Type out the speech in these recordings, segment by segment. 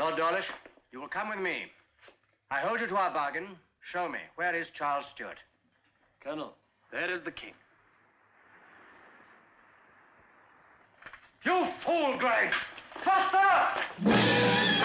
Lord Dawlish, you will come with me. I hold you to our bargain. Show me. Where is Charles Stuart? Colonel, there is the king. You fool, Gregg! Faster!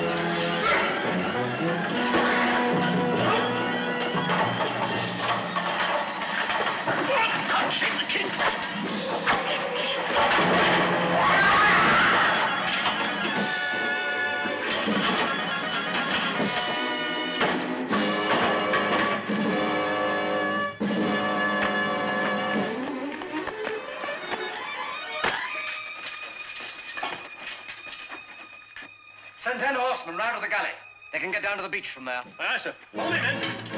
Yeah. Send ten horsemen round to the galley. They can get down to the beach from there. Aye, sir. Follow me, men.